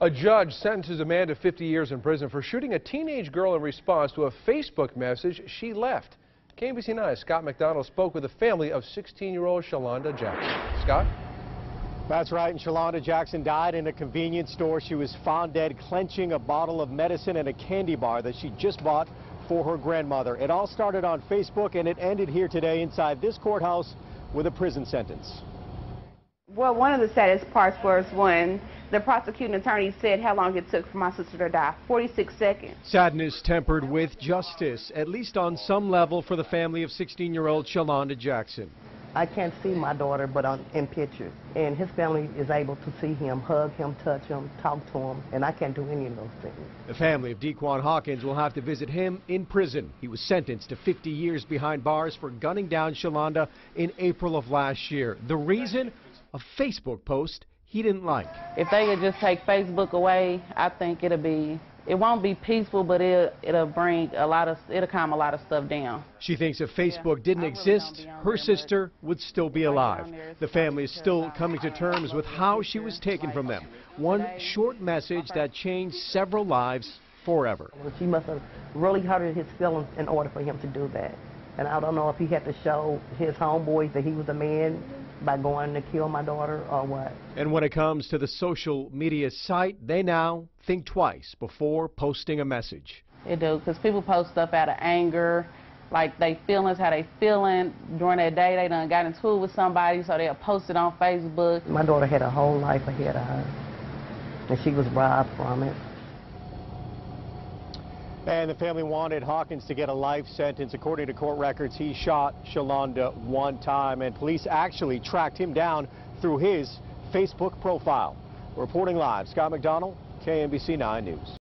A judge sentences a man to 50 years in prison for shooting a teenage girl in response to a Facebook message she left. KMBC 9's Scott McDonald spoke with the family of 16-year-old Sholanda Jackson. Scott? That's right, and Sholanda Jackson died in a convenience store. She was found dead clenching a bottle of medicine and a candy bar that she just bought for her grandmother. It all started on Facebook and it ended here today inside this courthouse with a prison sentence. Well, one of the saddest parts was when the prosecuting attorney said how long it took for my sister to die 46 seconds. Sadness tempered with justice, at least on some level for the family of 16 year old Sholanda Jackson. I can't see my daughter but on, in pictures. And his family is able to see him, hug him, touch him, talk to him, and I can't do any of those things. The family of Dequan Hawkins will have to visit him in prison. He was sentenced to 50 years behind bars for gunning down Sholanda in April of last year. The reason? A Facebook post he didn't like. If they could just take Facebook away, I think it'll be it won't be peaceful, but it, it'll bring a lot of, it'll calm a lot of stuff down. She thinks if Facebook didn't exist, her sister would still be alive. The family is still coming to terms with how she was taken from them. One short message that changed several lives forever. She must have really hurted his feelings in order for him to do that. And I don't know if he had to show his homeboys that he was a man by going to kill my daughter or what. And when it comes to the social media site, they now think twice before posting a message. They do, because people post stuff out of anger, like they feelings, how they feeling during that day. They done got into it with somebody, so they'll post it on Facebook. My daughter had a whole life ahead of her, and she was robbed from it. And the family wanted Hawkins to get a life sentence. According to court records, he shot Sholanda one time, and police actually tracked him down through his Facebook profile. Reporting live, Scott McDonald, KMBC 9 News.